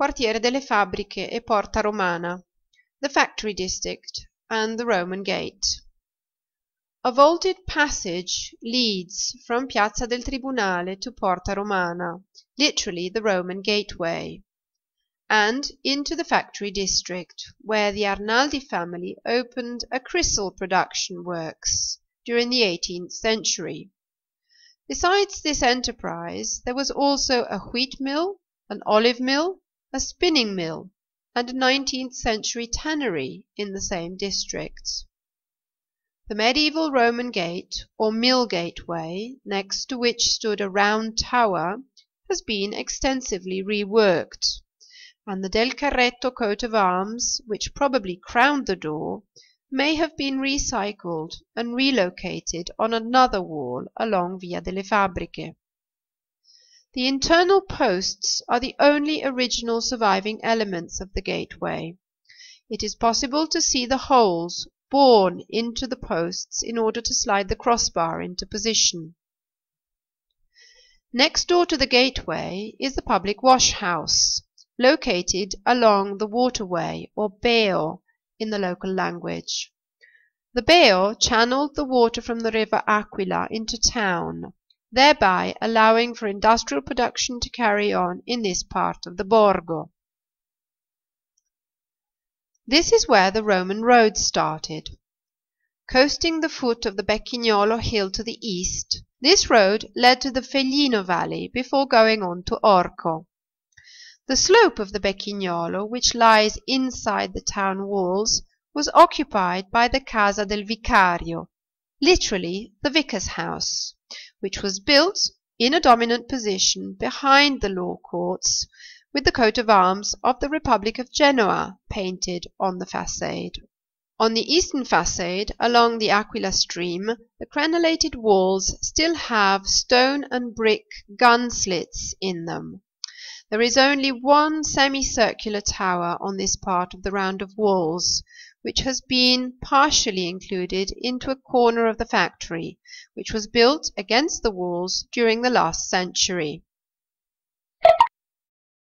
Quartiere delle Fabbriche e Porta Romana, the factory district, and the Roman Gate. A vaulted passage leads from Piazza del Tribunale to Porta Romana, literally the Roman gateway, and into the factory district, where the Arnaldi family opened a crystal production works during the eighteenth century. Besides this enterprise, there was also a wheat mill, an olive mill, a spinning mill, and a nineteenth century tannery in the same district. The medieval Roman gate, or mill gateway, next to which stood a round tower, has been extensively reworked, and the Del Carretto coat of arms, which probably crowned the door, may have been recycled and relocated on another wall along Via delle Fabbriche. The internal posts are the only original surviving elements of the gateway. It is possible to see the holes borne into the posts in order to slide the crossbar into position. Next door to the gateway is the public wash house, located along the waterway, or Beo in the local language. The Beo channeled the water from the river Aquila into town, thereby allowing for industrial production to carry on in this part of the Borgo. This is where the Roman road started. Coasting the foot of the Becchignolo hill to the east, this road led to the Feglino valley before going on to Orco. The slope of the Becchignolo, which lies inside the town walls, was occupied by the Casa del Vicario, literally the vicar's house, which was built in a dominant position behind the law courts with the coat of arms of the Republic of Genoa painted on the façade. On the eastern façade, along the Aquila stream, the crenellated walls still have stone and brick gun slits in them. There is only one semicircular tower on this part of the round of walls, which has been partially included into a corner of the factory, which was built against the walls during the last century.